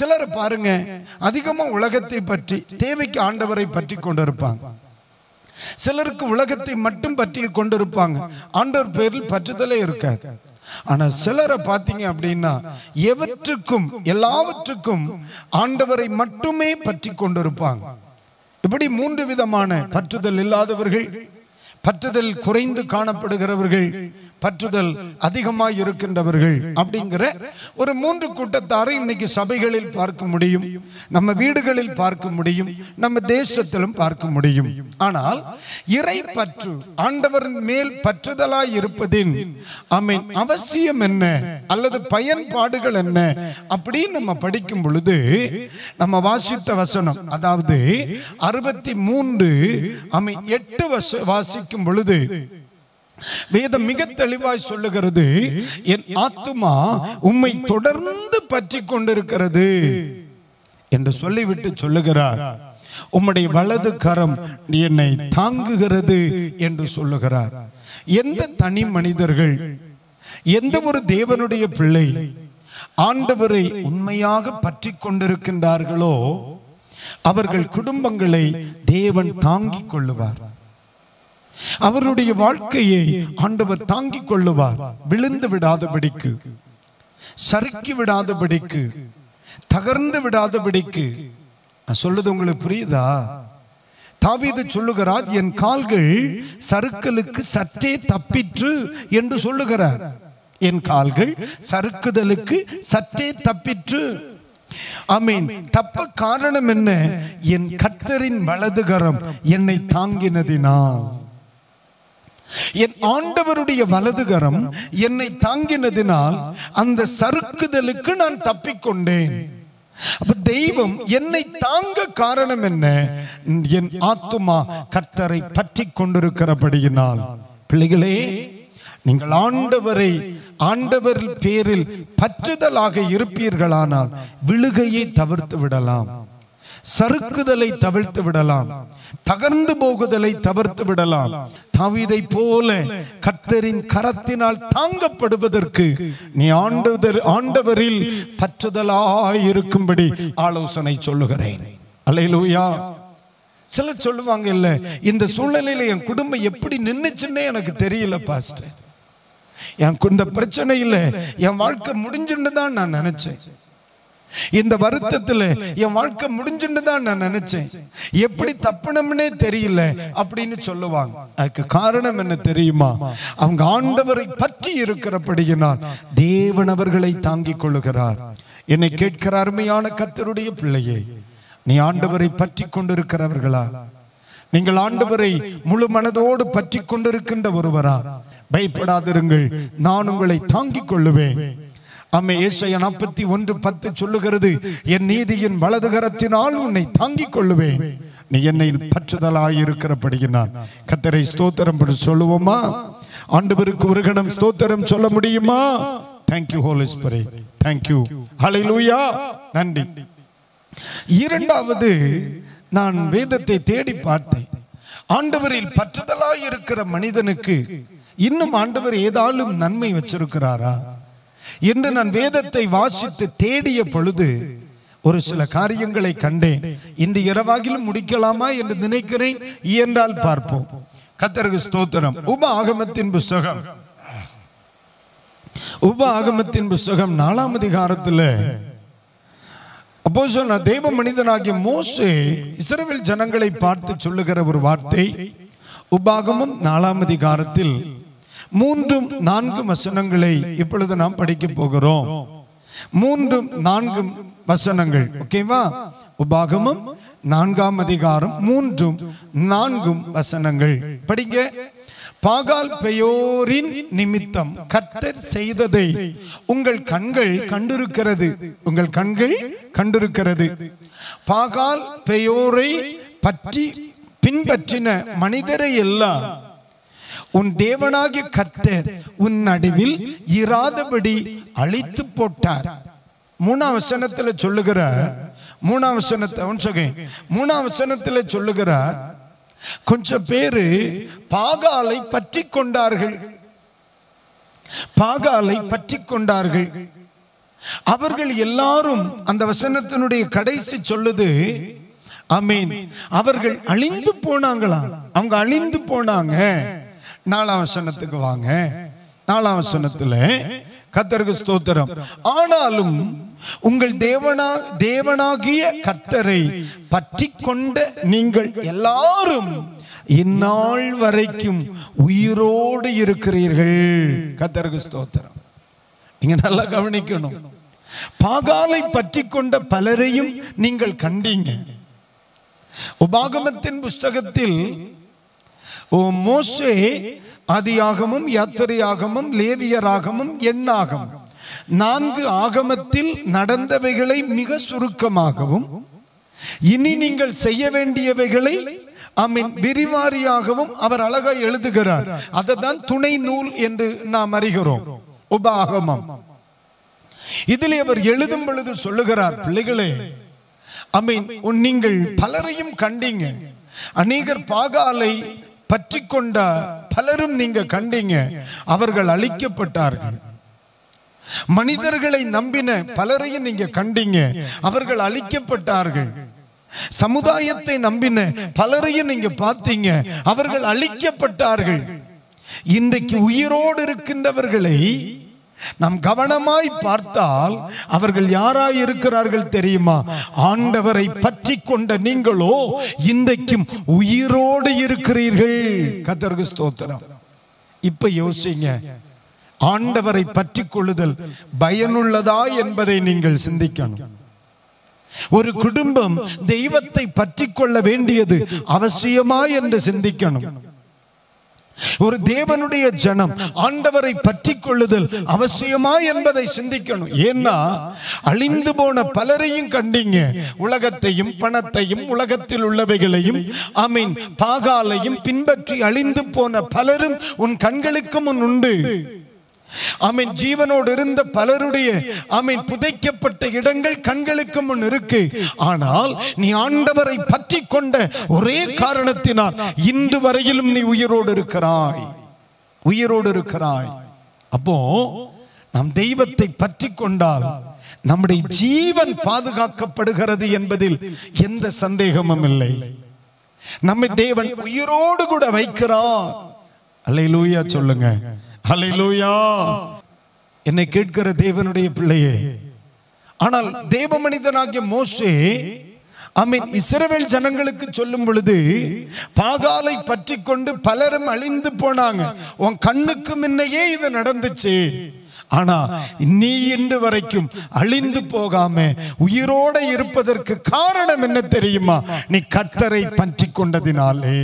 சிலர் பாருங்க அதிகமா உலகத்தை பற்றி தேவைக்கு ஆண்டவரை பற்றி கொண்டிருப்பாங்க. சிலருக்கு உலகத்தை மட்டும் பற்றி கொண்டிருப்பாங்க. ஆண்டவர் பேரில் பற்றுதலே இருக்காது ஆனா சிலரை பார்த்தீங்க அப்படின்னா எவற்றுக்கும் எல்லாவற்றுக்கும் ஆண்டவரை மட்டுமே பற்றி கொண்டிருப்பாங்க. இப்படி மூன்று விதமான பற்றுதல் இல்லாதவர்கள் பற்றுதல் குறைந்து காணப்படுகிறவர்கள் பற்றுதல் அதிகமாக இருக்கின்றவர்கள் அப்படிங்கிற ஒரு மூன்று கூட்டத்தாரை இன்னைக்கு சபைகளில் பார்க்க முடியும் நம்ம வீடுகளில் பார்க்க முடியும் நம்ம தேசத்திலும் பார்க்க முடியும். ஆனால் இறை பற்று ஆண்டவரின் மேல் பற்றுதலாய் இருப்பதின் அமீன் அவசியம் என்ன அல்லது பயன்பாடுகள் என்ன அப்படின்னு நம்ம படிக்கும் பொழுது நம்ம வாசித்த வசனம் அதாவது அறுபத்தி மூன்று அமை எட்டு வச வாசிக்கும் பொழுது வேதம் மிக தெளிவாய் சொல்லுகிறது என் ஆத்துமா உம்மை தொடர்ந்து பற்றி கொண்டிருக்கிறது என்று சொல்லிவிட்டு சொல்லுகிறார். உம்முடைய வலது கரம் என்னை தாங்குகிறது என்று சொல்லுகிறார். எந்த தனி மனிதர்கள் எந்த ஒரு தேவனுடைய பிள்ளை ஆண்டவரை உண்மையாக பற்றி கொண்டிருக்கின்றார்களோ அவர்கள் குடும்பங்களை தேவன் தாங்கிக் கொள்ளுவார். அவருடைய வாழ்க்கையை ஆண்டவர் தாங்கிக் கொள்ளுவார். விழுந்து விடாதபடிக்கு சறுக்கி விடாதபடிக்கு தகர்ந்து விடாதபடிக்கு. நான் சொல்லுது உங்களுக்கு புரியுதா? தாவீது சொல்லுகிறார் என் கால்கள் சறுக்கலுக்கு சற்றே தப்பிற்று என்று சொல்லுகிறார். என் கால்கள் சறுக்குதலுக்கு சற்றே தப்பிற்று ஆமீன். தப்ப காரணம் என்ன? என் கத்தரின் வலதுகரம் என்னை தாங்கினதினால் என் ஆண்டவருடைய வலதுகரம் என்னை தாங்கினதினால் அந்த சறுக்குதலுக்கு நான் தப்பிக்கொண்டேன். அப்ப தெய்வம் என்னை தாங்க காரணம் என்ன? என் ஆத்துமா கர்த்தரை பற்றி கொண்டிருக்கிறபடியினால். பிள்ளைகளே நீங்கள் ஆண்டவரை ஆண்டவர் பேரில் பற்றுதலாக இருப்பீர்களானால் விழுகையை தவிர்த்து விடலாம். சறுக்குதலை தவிர்த்து விடலாம். தகர்ந்து போகுதலை தவிர்த்து விடலாம். தவிதை போல கத்தரின் கரத்தினால் தாங்கப்படுவதற்கு நீ ஆண்டவர் ஆண்டவரில் பற்றுதலாய் இருக்கும்படி ஆலோசனை சொல்லுகிறேன். அலையிலூயா சிலர் சொல்லுவாங்க இல்ல இந்த சூழ்நிலையில என் குடும்பம் எப்படி நின்னுச்சுன்னே எனக்கு தெரியல பாஸ்டர். என் கு- பிரச்சனை பிரச்சனையில என் வாழ்க்கை முடிஞ்சுன்னு தான் நான் நினைச்சேன். இந்த வருத்தத்துல என் வாழ்க்கை முடிஞ்சுன்னு தான் நான் நினைச்சேன். எப்படி தப்பணும்னே தெரியல அப்படின்னு சொல்லுவாங்க. அதுக்கு காரணம் என்ன தெரியுமா? அவங்க ஆண்டவரை பற்றி இருக்கிறபடியினால் தேவன் அவர்களை தாங்கிக் கொள்ளுகிறார். என்னை கேட்கிற அருமையான கத்தருடைய பிள்ளையே நீ ஆண்டவரை பற்றி கொண்டிருக்கிறவர்களா? நீங்கள் ஆண்டவரை முழு மனதோடு பற்றி கொண்டிருக்கின்ற ஒருவரா? பயப்படாதிருங்கள் நான் உங்களை தாங்கிக் கொள்ளுவேன். அம்மை ஏசாயா நாற்பத்தி ஒன்று பத்து சொல்லுகிறது என் நீதியின் வலதுகரத்தினால் உன்னை தாங்கிக் கொள்ளுவேன். நீ என்னை பற்றுதலாய் இருக்கிறபடியினால். கத்தரை ஸ்தோத்திரம் சொல்லுவோமா? ஆண்டவருக்கு ஒரு கணம் ஸ்தோத்திரம் சொல்ல முடியுமா? தேங்க்யூ ஹோலி தேங்க்யூ ஹலை லூயா நன்றி. இரண்டாவது நான் வேதத்தை தேடி பார்த்தேன். ஆண்டவரில் பற்றுதலாய் இருக்கிற மனிதனுக்கு இன்னும் ஆண்டவர் ஏதாலும் நன்மை வச்சிருக்கிறாரா? என்று நான் வேதத்தை வாசித்து தேடிய பொழுது ஒரு சில காரியங்களை கண்டேன். இன்று இரவாகிலும் முடிக்கலாமா என்று நினைக்கிறேன். இயன்றால் பார்ப்போம். கத்தருக்கு ஸ்தோத்திரம். உப ஆகமத்தின் புஸ்தகம். உப ஆகமத்தின் புஸ்தகம் நாலாம் அதிகாரத்தில். அப்போ சொன்ன தெய்வ மனிதனாகிய மோசே இஸ்ரேல் ஜனங்களை பார்த்து சொல்லுகிற ஒரு வார்த்தை. உபாகமும் நாலாம் அதிகாரத்தில். மூன்றும் நான்கு வசனங்களை இப்பொழுது நாம் படிக்க போகிறோம். மூன்றும் நான்கும் வசனங்கள். ஓகேவா? உபாகமும் நான்காம் அதிகாரம் மூன்றும் நான்கும் வசனங்கள். படிங்க. பாகால் பெயோரின் நிமித்தம் கர்த்தர் செய்ததை உங்கள் கண்கள் கண்டிருக்கிறது. உங்கள் கண்கள் கண்டிருக்கிறது. பாகால் பெயோரை பற்றி பின்பற்றின மனிதரை எல்லாம் உன் தேவனாகிய கர்த்தர் உன் நடுவில் இராதபடி அழித்து போட்டார். மூணாம் வசனத்துல சொல்லுகிற மூணாம் வசனத்தை ஒன் மூணாம் வசனத்துல சொல்லுகிற கொஞ்சம் பேரு பாகாலை பற்றி கொண்டார்கள். பாகாலை பற்றி கொண்டார்கள். அவர்கள் எல்லாரும் அந்த வசனத்தினுடைய கடைசி சொல்லுது அமீன் அவர்கள் அழிந்து போனாங்களா அவங்க அழிந்து போனாங்க. நாலாம் வசனத்துக்கு வாங்க. நாலாம் வசனத்துல கத்தருக்கு ஸ்தோத்திரம். ஆனாலும் உங்கள் தேவனா தேவனாகிய கத்தரை பற்றி கொண்ட நீங்கள் எல்லாரும் இந்நாள் வரைக்கும் உயிரோடு இருக்கிறீர்கள். கத்தருக்கு ஸ்தோத்திரம். நீங்க நல்லா கவனிக்கணும். பாகாலை பற்றி கொண்ட பலரையும் நீங்கள் கண்டீங்க. உபாகமத்தின் புஸ்தகத்தில் ஓ மோசே அதியாகமும் யாத்திரையாகமும் லேவியராகமும் எண்ணாகமும் நான்கு ஆகமத்தில் நடந்தவைகளை மிக சுருக்கமாகவும் இனி நீங்கள் செய்ய வேண்டியவைகளை விரிவாரியாகவும் அவர் அழகா எழுதுகிறார். அதை தான் துணை நூல் என்று நாம் அறிகிறோம். உபாகமம். இதில் அவர் எழுதும் பொழுது சொல்லுகிறார் பிள்ளைகளே ஐ மீன் நீங்கள் பலரையும் கண்டீங்க. அநேகர் பாகாலை பற்றி கொண்ட பலரும் நீங்க கண்டீங்க. அவர்கள் அழிக்கப்பட்டார்கள். மனிதர்களை நம்பின பலரையும் நீங்க கண்டீங்க. அவர்கள் அழிக்கப்பட்டார்கள். சமுதாயத்தை நம்பின பலரையும் நீங்க பார்த்தீங்க. அவர்கள் அழிக்கப்பட்டார்கள். இன்றைக்கு உயிரோடு இருக்கின்றவர்களை நாம் கவனமாய் பார்த்தால் அவர்கள் யாராய் இருக்கிறார்கள் தெரியுமா? ஆண்டவரை பற்றி கொண்ட நீங்களோ இன்றைக்கும் உயிரோடு இருக்கிறீர்கள். கத்தருக்கு ஸ்தோத்திரம். இப்ப யோசிங்க. ஆண்டவரை பற்றி கொள்ளுதல் பயனுள்ளதா என்பதை நீங்கள் சிந்திக்கணும். ஒரு குடும்பம் தெய்வத்தை பற்றி கொள்ள வேண்டியது அவசியமா என்று சிந்திக்கணும். ஒரு தேவனுடைய ஜனம் ஆண்டவரை பற்றி கொள்ளுதல் அவசியமா என்பதை சிந்திக்கணும். ஏன்னா அழிந்து போன பலரையும் கண்டீங்க. உலகத்தையும் பணத்தையும் உலகத்தில் உள்ளவைகளையும் ஆமீன் பாகாலையும் பின்பற்றி அழிந்து போன பலரும் உன் கண்களுக்கு முன் உண்டு. ஆமீன் ஜீவனோடு இருந்த பலருடைய ஆமீன் புதைக்கப்பட்ட இடங்கள் கண்களுக்கு முன் இருக்கு. ஆனால் நீ ஆண்டவரை பற்றி கொண்ட ஒரே காரணத்தினால் இன்று வரையிலும் நீ உயிரோடு இருக்கிறாய். உயிரோடு இருக்கிறாய். அப்போ நாம் தெய்வத்தை பற்றி கொண்டால் நம்முடைய ஜீவன் பாதுகாக்கப்படுகிறது என்பதில் எந்த சந்தேகமும் இல்லை. நம்மை தேவன் உயிரோடு கூட வைக்கிறார். அல்லேலூயா சொல்லுங்க. அல்லேலூயா என்னை கேட்கிற தேவனுடைய பிள்ளையே ஆனால் தேவ மனிதனாகிய மோசே அமீன் இஸ்ரவேல் ஜனங்களுக்கு சொல்லும் பொழுது பாகாலை பற்றி கொண்டு பலரும் அழிந்து போனாங்க. உன் கண்ணுக்கு முன்னையே இது நடந்துச்சு. ஆனா நீ இன்று வரைக்கும் அழிந்து போகாம உயிரோட இருப்பதற்கு காரணம் என்ன தெரியுமா? நீ கத்தரை பற்றி கொண்டதினாலே.